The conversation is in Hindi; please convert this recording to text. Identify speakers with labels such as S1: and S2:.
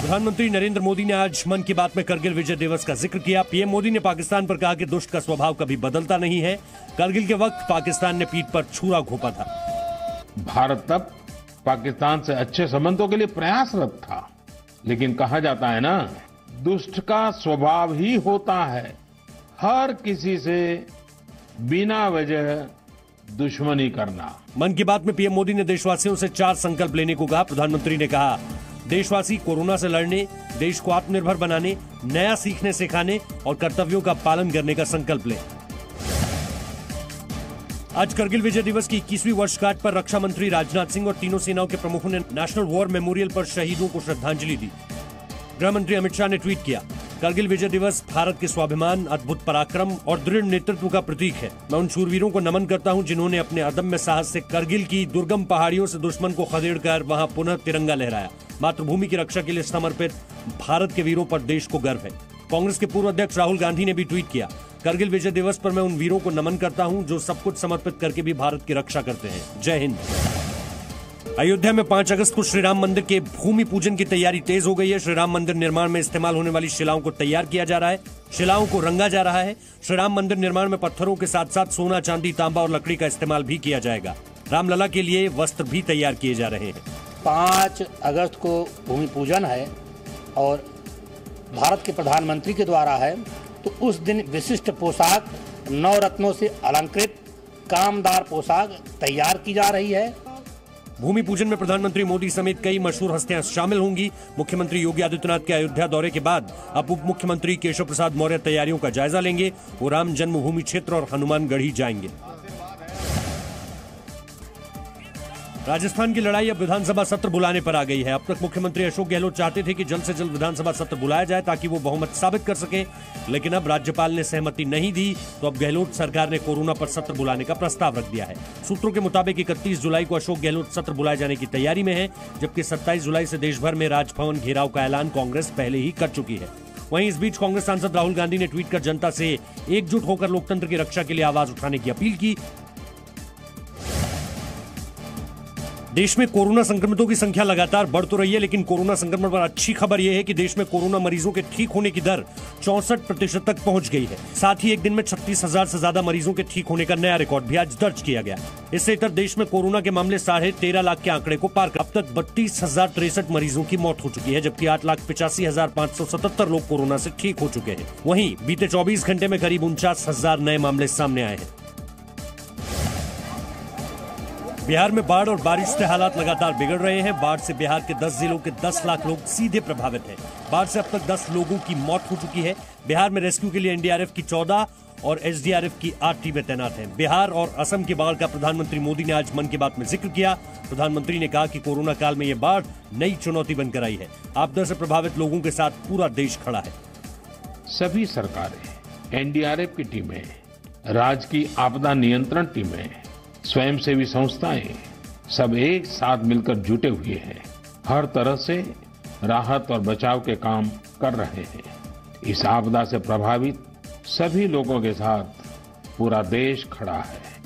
S1: प्रधानमंत्री नरेंद्र मोदी ने आज मन की बात में करगिल विजय दिवस का ज़िक्र किया। पीएम मोदी ने पाकिस्तान पर कहा कि दुष्ट का स्वभाव कभी बदलता नहीं है। करगिल के वक्त पाकिस्तान ने पीठ पर छुरा घोपा था।
S2: भारत तब पाकिस्तान से अच्छे संबंधों के लिए प्रयासरत था। लेकिन कहा जाता है ना दुष्ट का स्वभाव ही होता है। हर किसी से बिना वजह दुश्मनी करना।
S1: मन की बात में पीएम मोदी ने देशवासियों से चार संकल्प लेने को कहा। प्रधानमंत्री ने कहा देशवासी कोरोना से लड़ने, देश को आत्मनिर्भर बनाने, नया सीखने, सिखाने और कर्तव्यों का पालन करने का संकल्प लें। आज करगिल विजय दिवस की इक्कीसवीं वर्षगांठ पर रक्षा मंत्री राजनाथ सिंह और तीनों सेनाओं के प्रमुखों ने नेशनल वॉर मेमोरियल पर शहीदों को श्रद्धांजलि दी। गृह मंत्री अमित शाह ने ट्वीट किया, करगिल विजय दिवस भारत के स्वाभिमान, अद्भुत पराक्रम और दृढ़ नेतृत्व का प्रतीक है। मैं उन शूरवीरों को नमन करता हूँ जिन्होंने अपने अदम्य साहस से करगिल की दुर्गम पहाड़ियों से दुश्मन को खदेड़ कर वहाँ पुनः तिरंगा लहराया। मातृभूमि की रक्षा के लिए समर्पित भारत के वीरों पर देश को गर्व है। कांग्रेस के पूर्व अध्यक्ष राहुल गांधी ने भी ट्वीट किया, करगिल विजय दिवस पर मैं उन वीरों को नमन करता हूँ जो सब कुछ समर्पित करके भी भारत की रक्षा करते हैं। जय हिंद। अयोध्या में 5 अगस्त को श्री राम मंदिर के भूमि पूजन की तैयारी तेज हो गई है। श्री राम मंदिर निर्माण में इस्तेमाल होने वाली शिलाओं को तैयार किया जा रहा है। शिलाओं को रंगा जा रहा है। श्री राम मंदिर निर्माण में पत्थरों के साथ साथ सोना, चांदी, तांबा और लकड़ी का इस्तेमाल भी किया जाएगा। रामलला के लिए वस्त्र भी तैयार किए जा रहे हैं।
S3: पाँच अगस्त को भूमि पूजन है और भारत के प्रधानमंत्री के द्वारा है तो उस दिन विशिष्ट पोशाक, नौ रत्नों से अलंकृत, कामदार पोशाक तैयार की जा रही है।
S1: भूमि पूजन में प्रधानमंत्री मोदी समेत कई मशहूर हस्तियाँ शामिल होंगी। मुख्यमंत्री योगी आदित्यनाथ के अयोध्या दौरे के बाद अब उप मुख्यमंत्री केशव प्रसाद मौर्य तैयारियों का जायजा लेंगे। वो राम जन्मभूमि क्षेत्र और हनुमानगढ़ी जाएँगे। राजस्थान की लड़ाई अब विधानसभा सत्र बुलाने पर आ गई है। अब तक मुख्यमंत्री अशोक गहलोत चाहते थे कि जल्द से जल्द विधानसभा सत्र बुलाया जाए ताकि वो बहुमत साबित कर सके। लेकिन अब राज्यपाल ने सहमति नहीं दी तो अब गहलोत सरकार ने कोरोना पर सत्र बुलाने का प्रस्ताव रख दिया है। सूत्रों के मुताबिक इकतीस जुलाई को अशोक गहलोत सत्र बुलाए जाने की तैयारी में है, जबकि सत्ताईस जुलाई से देश भर में राजभवन घेराव का ऐलान कांग्रेस पहले ही कर चुकी है। वहीं इस बीच कांग्रेस सांसद राहुल गांधी ने ट्वीट कर जनता से एकजुट होकर लोकतंत्र की रक्षा के लिए आवाज़ उठाने की अपील की। देश में कोरोना संक्रमितों की संख्या लगातार बढ़ तो रही है, लेकिन कोरोना संक्रमण पर अच्छी खबर यह है कि देश में कोरोना मरीजों के ठीक होने की दर चौसठ प्रतिशत तक पहुँच गई है। साथ ही एक दिन में छत्तीस हज़ार से ज़्यादा मरीजों के ठीक होने का नया रिकॉर्ड भी आज दर्ज किया गया। इससे इतर देश में कोरोना के मामले साढ़े तेरह लाख के आंकड़े को पार कर अब तक बत्तीस हज़ार तिरसठ मरीजों की मौत हो चुकी है, जबकि आठ लाख पिचासी हज़ार पाँच सौ सतहत्तर लोग कोरोना से ठीक हो चुके हैं। वहीं बीते चौबीस घंटे में करीब उनचास हज़ार नए मामले सामने आए हैं। बिहार में बाढ़ और बारिश से हालात लगातार बिगड़ रहे हैं। बाढ़ से बिहार के 10 जिलों के 10 लाख लोग सीधे प्रभावित हैं। बाढ़ से अब तक 10 लोगों की मौत हो चुकी है। बिहार में रेस्क्यू के लिए एनडीआरएफ की 14 और एसडीआरएफ की आठ टीमें तैनात हैं। बिहार और असम की बाढ़ का प्रधानमंत्री मोदी ने आज मन की बात में ज़िक्र किया। प्रधानमंत्री ने कहा कि कोरोना काल में ये बाढ़ नई चुनौती बनकर आई है। आपदा से प्रभावित लोगों के साथ पूरा देश खड़ा है।
S2: सभी सरकारें, एनडीआरएफ की टीमें राज्य की आपदा नियंत्रण टीमें स्वयंसेवी संस्थाएँ सब एक साथ मिलकर जुटे हुए हैं। हर तरह से राहत और बचाव के काम कर रहे हैं। इस आपदा से प्रभावित सभी लोगों के साथ पूरा देश खड़ा है।